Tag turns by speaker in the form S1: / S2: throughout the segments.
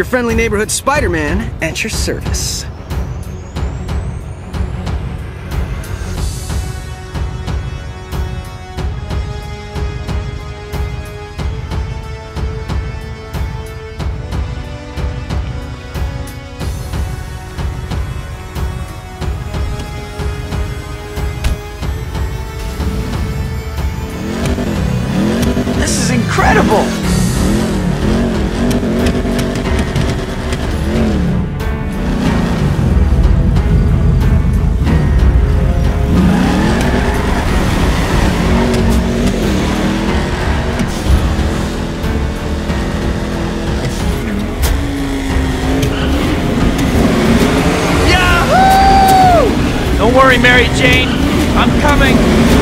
S1: Your friendly neighborhood Spider-Man at your service.
S2: Don't worry, Mary Jane. I'm coming.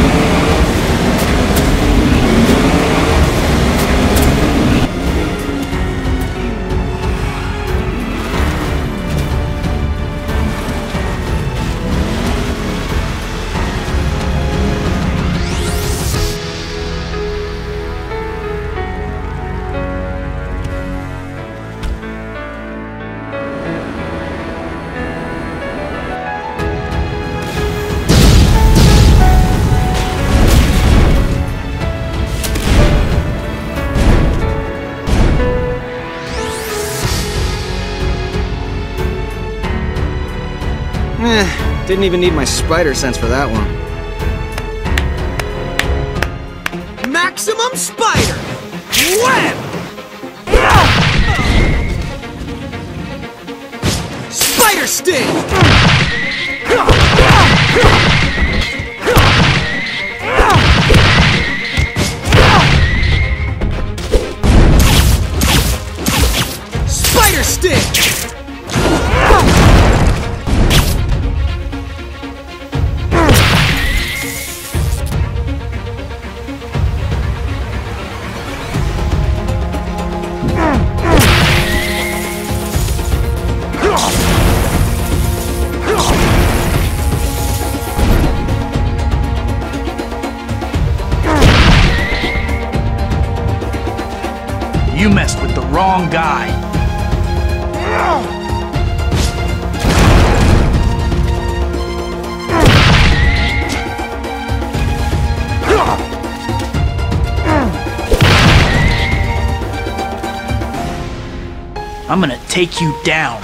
S1: Eh, didn't even need my spider sense for that one. Maximum Spider! Wham! Spider Sting!
S2: You messed with the wrong guy. I'm gonna take you down.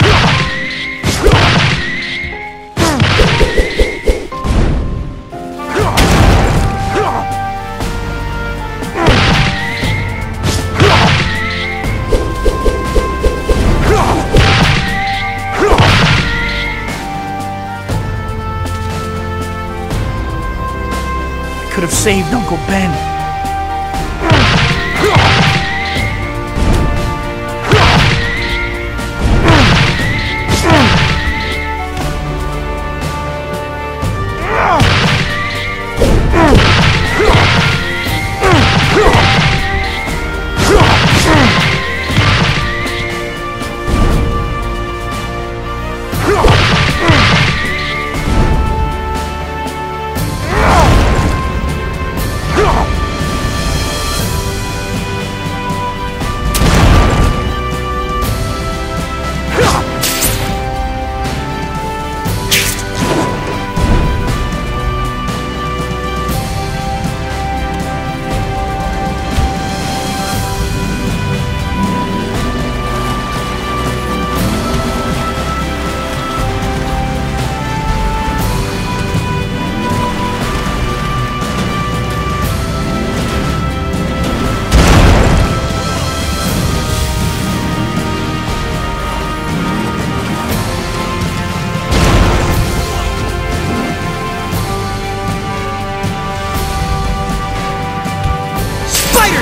S2: Could have saved Uncle Ben.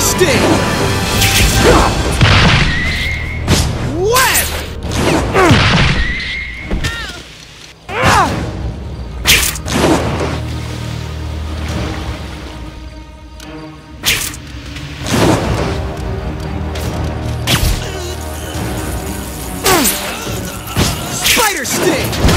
S1: Spider Sting! Web! Spider Sting!